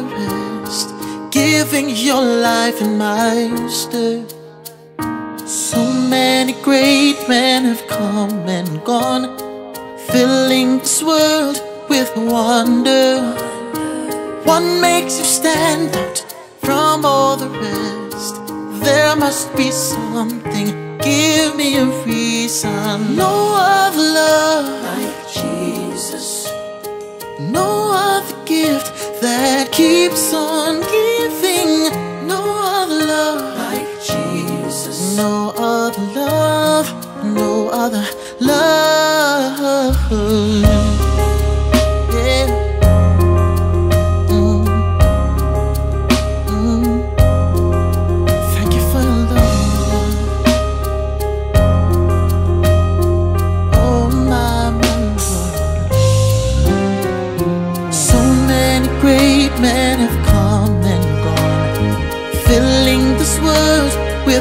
the rest? Giving your life in my stead. So many great men have come and gone, filling this world with wonder. What makes you stand out from all the rest? There must be something. Give me a reason. No other love like Jesus. Gift that keeps on giving. No other love like Jesus. No other love. No other love.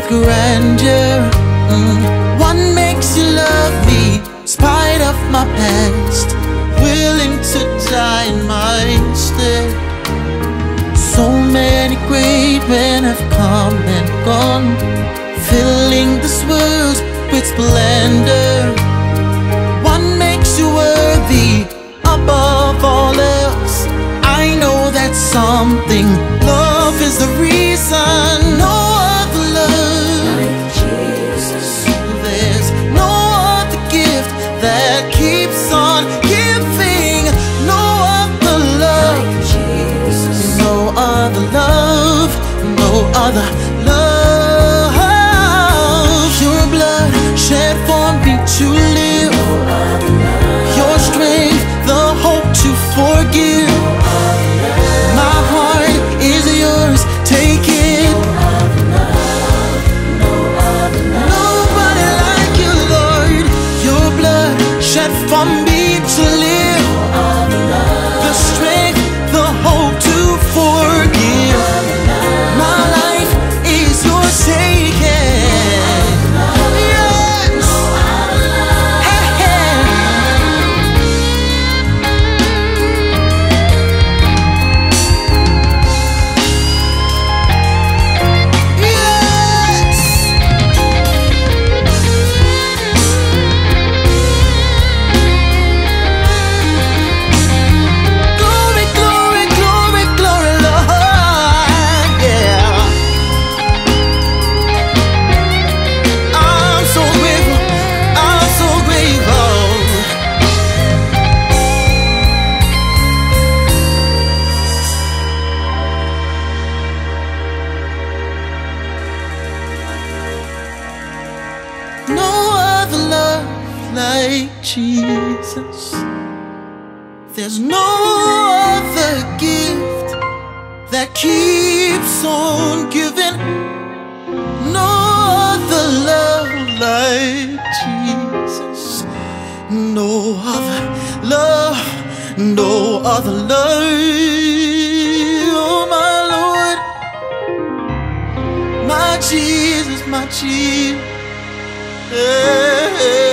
Grandeur. Mm. What makes you love me, spite of my past, willing to die in my stead? So many great men have come and gone, filling this world with splendor. Other love. Your blood shed for me to like Jesus. There's no other gift that keeps on giving. No other love like Jesus. No other love, no other love. Oh, my Lord, my Jesus, my Jesus. Yeah.